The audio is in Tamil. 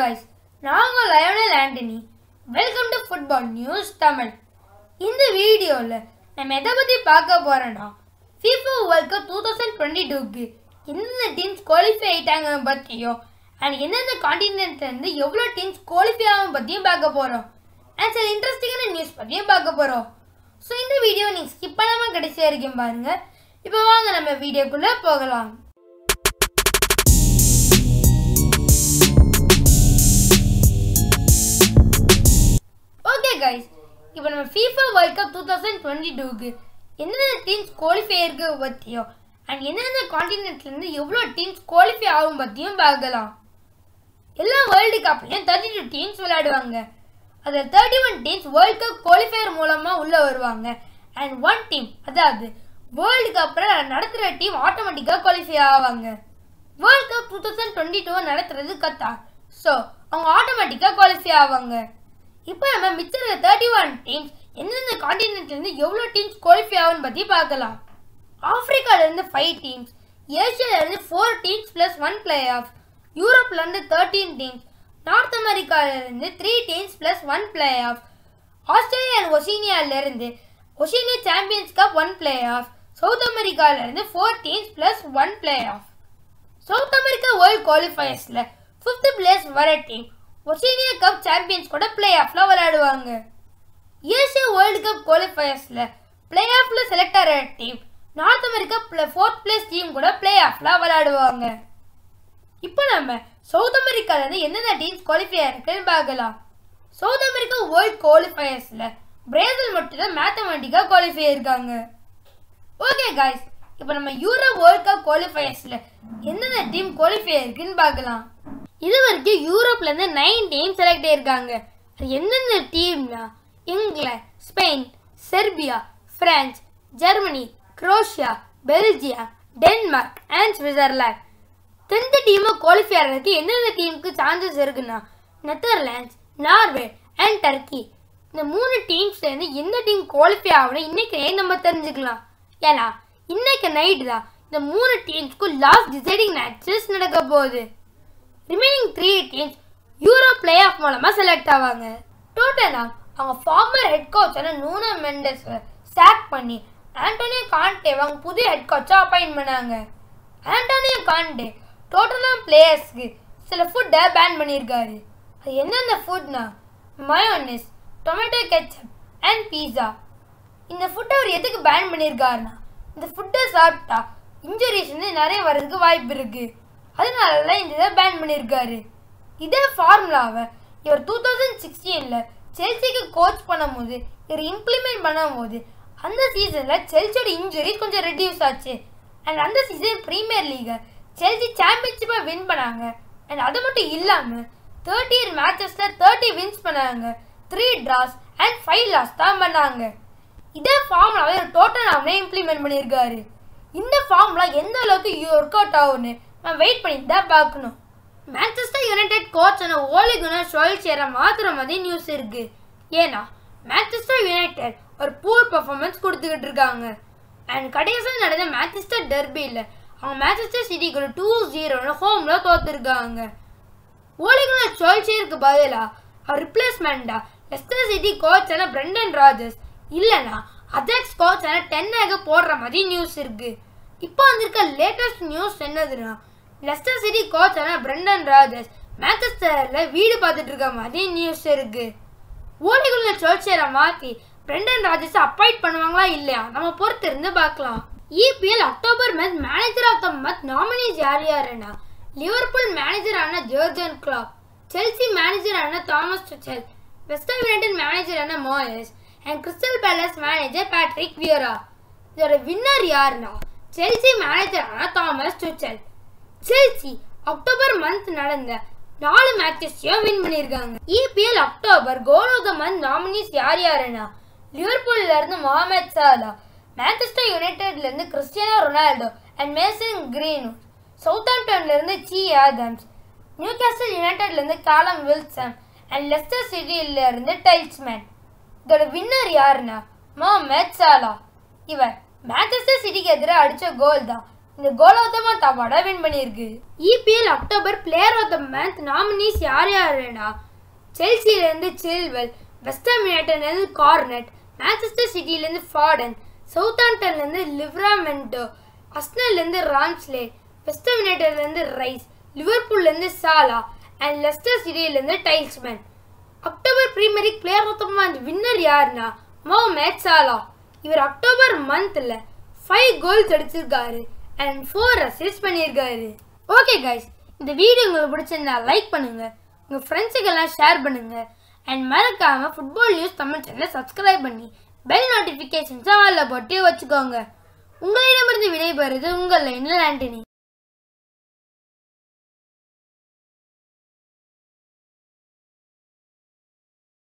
கைஸ் நாங்கள் Lionel Antony. Welcome to football news Tamil இந்த வீடியோவில் நம்ம எதை பற்றி பார்க்க போகிறோன்னா FIFA world cup two thousand twenty டூக்கு எந்தெந்த டீம்ஸ் குவாலிஃபை ஆகிட்டாங்க பற்றியும் அண்ட் எந்தெந்த காண்டினென்ட்லேருந்து எவ்வளோ டீம்ஸ் குவாலிஃபை ஆகும் பற்றியும் பார்க்க போகிறோம் அண்ட் சில இன்ட்ரெஸ்டிங்கான நியூஸ் பற்றியும் பார்க்க போகிறோம் ஸோ இந்த வீடியோ நீங்கள் ஸ்கிப் பண்ணாமல் கடைசி வரைக்கும் பாருங்கள் இப்போ வாங்க நம்ம வீடியோக்குள்ளே போகலாம். கைஸ் இப்போ நம்ம FIFA world cup two thousand twenty டூக்கு எந்தெந்த டீம்ஸ் குவாலிஃபை இருக்கு பற்றியும் அண்ட் எந்தெந்த காண்டினென்ட்லேருந்து எவ்வளோ டீம்ஸ் குவாலிஃபை ஆகும் பற்றியும் பார்க்கலாம். எல்லா வேர்ல்டு கப்லையும் தேர்ட்டி டூ டீம்ஸ் விளையாடுவாங்க. அதில் thirty one teams world cup qualifier மூலமாக உள்ளே வருவாங்க. அண்ட் ஒன் டீம் அதாவது வேர்ல்டு கப்பில் நடத்துகிற டீம் ஆட்டோமேட்டிக்காக குவாலிஃபை ஆவாங்க. World cup two thousand twenty two நடத்துறது கத்தார். ஸோ அவங்க ஆட்டோமேட்டிக்காக குவாலிஃபை ஆவாங்க. இப்போ நம்ம மிச்சம் தேர்ட்டி ஒன் டீம்ஸ் எந்தெந்த காண்டினென்ட்லேருந்து எவ்வளோ டீம்ஸ் குவாலிஃபை ஆகும்னு பற்றி பார்க்கலாம். ஆப்பிரிக்காலேருந்து five teams ஏஷியாவிலேருந்து four teams plus one play off யூரோப்லேருந்து thirteen teams north அமெரிக்காவிலேருந்து three teams plus one play off Australia and ஒசீனியாவிலேருந்து Oceania champions cup one play off south அமெரிக்காவிலேருந்து four teams plus one play off south America world குவாலிஃபயர்ஸில் fifth place வர டீம் ஒசீனியா கப் சாம்பியன்ஸ் கூட பிளே ஆஃப்ல விளையாடுவாங்க. ஏசியா வேர்ல்டு கப் குவாலிஃபயர்ஸில் பிளே ஆஃப்ல செலக்ட் ஆகிற team north America fourth place team கூட பிளே ஆஃப்ல விளையாடுவாங்க. இப்போ நம்ம சவுத் அமெரிக்காலேருந்து எந்தெந்த டீம்ஸ் குவாலிஃபை இருக்குன்னு பார்க்கலாம். சவுத் அமெரிக்கா வேர்ல்ட் குவாலிஃபயர்ஸில் பிரேசில் மட்டும்தான் மேத்தமெட்டிக்காக குவாலிஃபை இருக்காங்க ஓகே காய்ஸ் இப்போ நம்ம யூரோ வேர்ல்ட் கப் குவாலிஃபயர்ஸில் எந்தெந்த டீம் குவாலிஃபை இருக்குன்னு பார்க்கலாம். இது வரைக்கும் யூரோப்லேருந்து நைன் டீம் செலக்ட் ஆயிருக்காங்க. அது எந்தெந்த டீம்னா England Spain Serbia France Germany Croatia Belgium Denmark and Switzerland. Tenth டீமை குவாலிஃபை ஆகிறதுக்கு எந்தெந்த டீமுக்கு சான்சஸ் இருக்குன்னா நெதர்லாண்ட்ஸ் நார்வே அண்ட் டர்க்கி இந்த மூணு டீம்ஸ்லேருந்து எந்த டீம் குவாலிஃபை ஆகணும் இன்னைக்கு நம்ம தெரிஞ்சுக்கலாம். ஏன்னா இன்னைக்கு நைட்டு தான் இந்த மூணு டீம்ஸ்க்கும் லாஸ்ட் டிசைடிங் மேட்சஸ் நடக்க போகுது. Remaining three teams Euro playoff மூலமாக செலக்ட் ஆவாங்க டோட்டலா அவங்க ஃபார்மர் ஹெட் கோச்சான நூனா மெண்டஸ் சாக் பண்ணி ஆண்டோனியோ கான்டே அவங்க புதிய ஹெட் கோச்சாக அப்பாயின் பண்ணாங்க. ஆண்டோனியோ கான்டே டோட்டலாம் பிளேயர்ஸ்க்கு சில ஃபுட்டை பேன் பண்ணியிருக்காரு. அது என்னென்ன ஃபுட்னா mayonnaise tomato ketchup and pizza இந்த ஃபுட்டை அவர் எதுக்கு பேன் பண்ணியிருக்காருனா இந்த ஃபுட்டை சாப்பிட்டா இன்ஜுரிஸ் வந்து நிறைய வர்றதுக்கு வாய்ப்பு இருக்குது அதனால தான் இந்த இதை பேன் பண்ணியிருக்காரு. இதே ஃபார்முலாவை இவர் டூ தௌசண்ட் சிக்ஸ்டீனில் செல்சிக்கு கோச் பண்ணும்போது இவர் இம்ப்ளிமெண்ட் பண்ணும்போது அந்த சீசனில் செல்சியோட இன்ஜுரி கொஞ்சம் ரெடியூஸ் ஆச்சு. அண்ட் அந்த சீசன் ப்ரீமியர் லீகை செல்சி சாம்பியன்ஷிப்பை வின் பண்ணாங்க. அண்ட் அது மட்டும் இல்லாமல் தேர்ட்டி இயர் மேட்சஸில் தேர்ட்டி வின்ஸ் பண்ணாங்க. Three draws and five loss தான் பண்ணாங்க. இதே ஃபார்முலாவை டோட்டல் நாமளே இம்ப்ளிமெண்ட் பண்ணியிருக்காரு. இந்த ஃபார்முலா எந்த அளவுக்கு ஒர்க் அவுட் ஆகுன்னு நான் வெயிட் பண்ணி தான் பார்க்கணும். மேன்செஸ்டர் யுனைடெட் கோச்சான ஓலி குணர் சேர மாத்திரம் மாதிரி நியூஸ் இருக்கு. ஏன்னா மேன்செஸ்டர் யுனைடெட் ஒரு பூர் பர்ஃபார்மன்ஸ் கொடுத்துக்கிட்டு இருக்காங்க. அண்ட் கடைசியாக நடந்த மேன்செஸ்டர் டெர்பியில் அவங்க மேன்செஸ்டர் சிட்டிக்கு டூ ஜீரோன்னு ஹோமில் தோத்துருக்காங்க. ஓலி குணர் சேருக்கு பதிலாக அவர் ரிப்ளேஸ்மெண்ட்டா லெஸ்டர் சிட்டி கோச்சான பிரண்டன் ராஜர்ஸ் இல்லைன்னா அதெக்ஸ் கோச்சான டென்னாக போடுற மாதிரி நியூஸ் இருக்கு. இப்போ வந்திருக்க லேட்டஸ்ட் நியூஸ் என்னதுன்னா லெஸ்டர் சிட்டி கோச்சான பிரண்டன் ராஜர்ஸ் மேன்செஸ்டரில் வீடு பார்த்துட்டு இருக்க மாதிரி நியூஸ் இருக்கு. ஓலிகுள்ள சோல்சியரை மாற்றி பிரண்டன் ராஜர்ஸ் அப்பாயிண்ட் பண்ணுவாங்களா இல்லையா? நம்ம பொறுத்து இருந்து பார்க்கலாம். EPL October month manager of the month nominees யார் யாருன்னா? லிவர்பூல் மேனேஜரான ஜோர்ஜன் கிளாப் செல்சி மேனேஜரான Thomas Tuchel western United மேனேஜரான Moyes and Crystal Palace manager Patrick Vieira. இதோட வின்னர் யாருன்னா Chelsea மேனேஜரான Thomas Tuchel. Chelsea October month நடந்த நாலு மேட்சஸையும் வின் பண்ணியிருக்காங்க. EPL October goal of the month nominees யார் யாருன்னா? லிவர்பூல்ல இருந்து மொஹமத் சாலா மேன்செஸ்டர் யுனைடெட்ல இருந்து Cristiano Ronaldo and Mason Green சவுத்தாம்டன்ல இருந்து சி ஆதம்ஸ் நியூ கேசல் யுனைடெட்ல இருந்து காலம் வில்சன் அண்ட் லெஸ்டர் சிட்டியில இருந்து டைல்ஸ்மேன் இதோட வின்னர் யாருன்னா? மொஹமத் சாலா இவர் மேன்செஸ்டர் சிட்டிக்கு எதிராக அடித்த கோல் தான். இந்த கோல் ஆஃப் த மந்த் அவார்டை வின் பண்ணியிருக்கு. EPL October player of the month nominees யார் யாருன்னா? செல்சியிலேருந்து சில்வெல் வெஸ்டர்ன் யுனைடட்லேருந்து கார்னட் மேன்செஸ்டர் சிட்டிலேருந்து ஃபார்டன் சவுத்தாண்டன்லேருந்து லிவ்ராமெண்டோ அஸ்னல்லேருந்து ராம்ஸ்லே வெஸ்டர்ன் யுனைடட்லேருந்து ரைஸ் லிவர்பூல்லேருந்து Salah and Leicester சிட்டியிலேருந்து Tielemans. October Premier League player of the month winner யாருன்னா மொஹமட் சாலா. இவர் அக்டோபர் மந்தில் ஃபைவ் கோல்ஸ் அடிச்சிருக்காரு. அண்ட் ஃபோர் அசிஸ்ட் பண்ணியிருக்காரு. ஓகே கைஸ் இந்த வீடியோ உங்களுக்கு பிடிச்சிருந்தா லைக் பண்ணுங்கள் உங்கள் ஃப்ரெண்ட்ஸுக்கெல்லாம் ஷேர் பண்ணுங்கள் அண்ட் மறக்காமல் ஃபுட்பால் நியூஸ் தமிழ் சேனலை சப்ஸ்கிரைப் பண்ணி பெல் நோட்டிஃபிகேஷன்ஸை ஆளில் போட்டு வச்சுக்கோங்க. உங்களிடமிருந்து விடைபெறுது உங்கள் லைனில் ஆண்டனி.